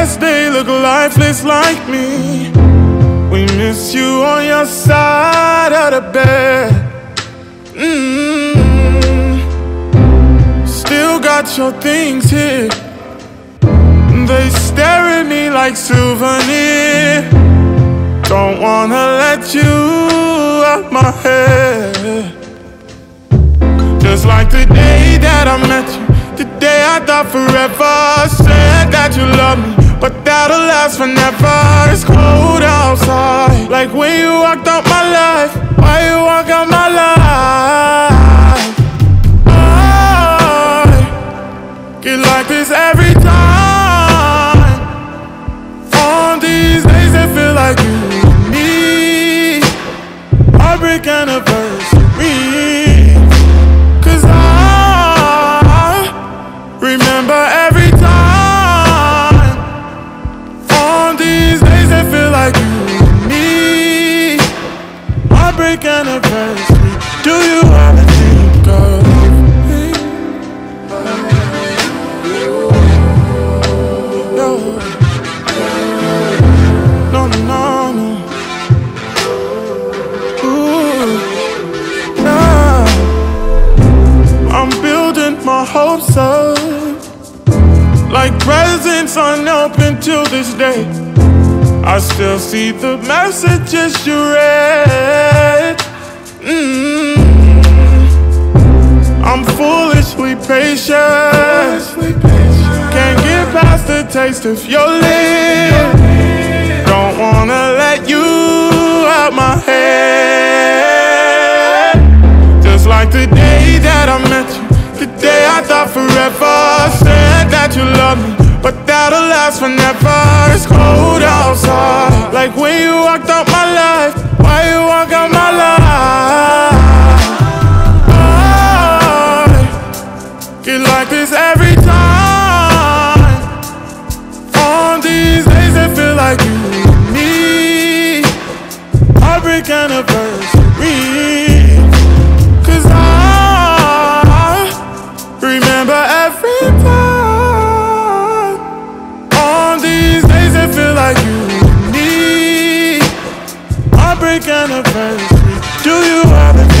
Guess they look lifeless like me. We miss you on your side of the bed. Mm-hmm. Still got your things here. They stare at me like souvenir. Don't wanna let you out my head. Just like the day that I met you. The day I thought forever. Said that you love me, but that'll last forever. It's cold outside. Like when you walked out my life. Why you walk out my life? I get like this every time. On these days, it feel like you and me. Heartbreak anniversary. Heartbreak anniversary. Do you ever think of me? No. No, no, no. Ooh, nah. I'm building my hopes up like presents unopened till this day. I still see the messages you read. Mm. I'm foolishly patient. Can't get past the taste of your lips. Don't wanna let you out my head. Just like the day that I met you, the day I thought forever. Said that you love me, but that'll last forever. It's cold outside, like when you walked out my life. Why you walk out my life? I get like this every time. On these days, it feel like you and me. Heartbreak anniversary. I remember every time. On these days, it feel like you heartbreak anniversary. Do you ever?